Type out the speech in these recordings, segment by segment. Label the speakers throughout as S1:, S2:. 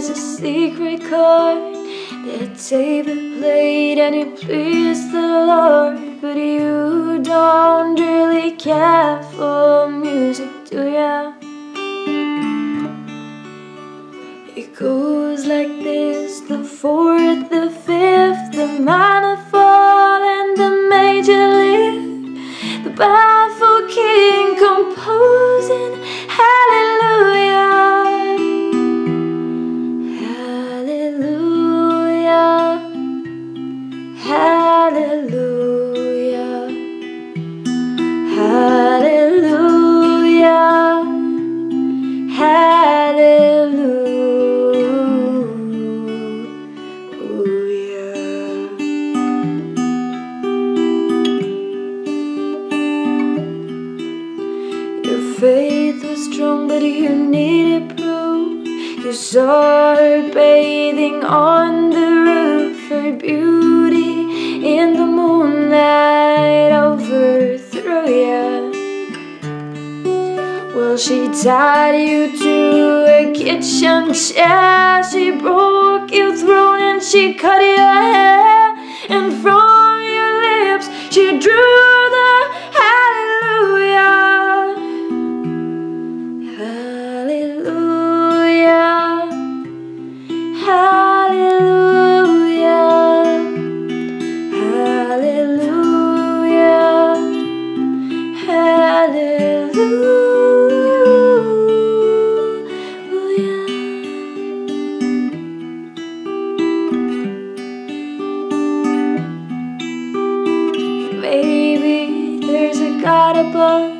S1: secret chord that David played and it pleased the Lord. But you don't really care for music, do ya? It goes like this the fourth, the fifth, the minor fall, and the major lift. The baffled king composing faith was strong, but you needed proof. You saw her bathing on the roof, her beauty in the moonlight overthrew you. Well, she tied you to a kitchen chair. She broke your throat and she cut your hair. And from Maybe there's a God above,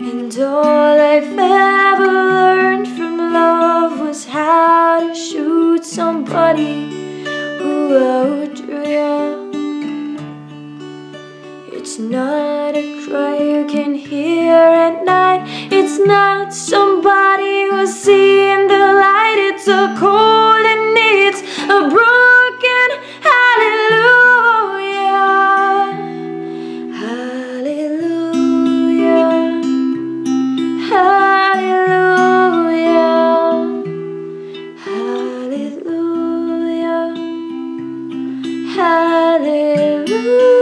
S1: and all I've ever learned from love was how to shoot somebody who outdrew you. It's not a cry you can hear at night. It's not somebody who's seeing the light. It's a cold and it's a broken hallelujah. Hallelujah. Hallelujah. Hallelujah. Hallelujah.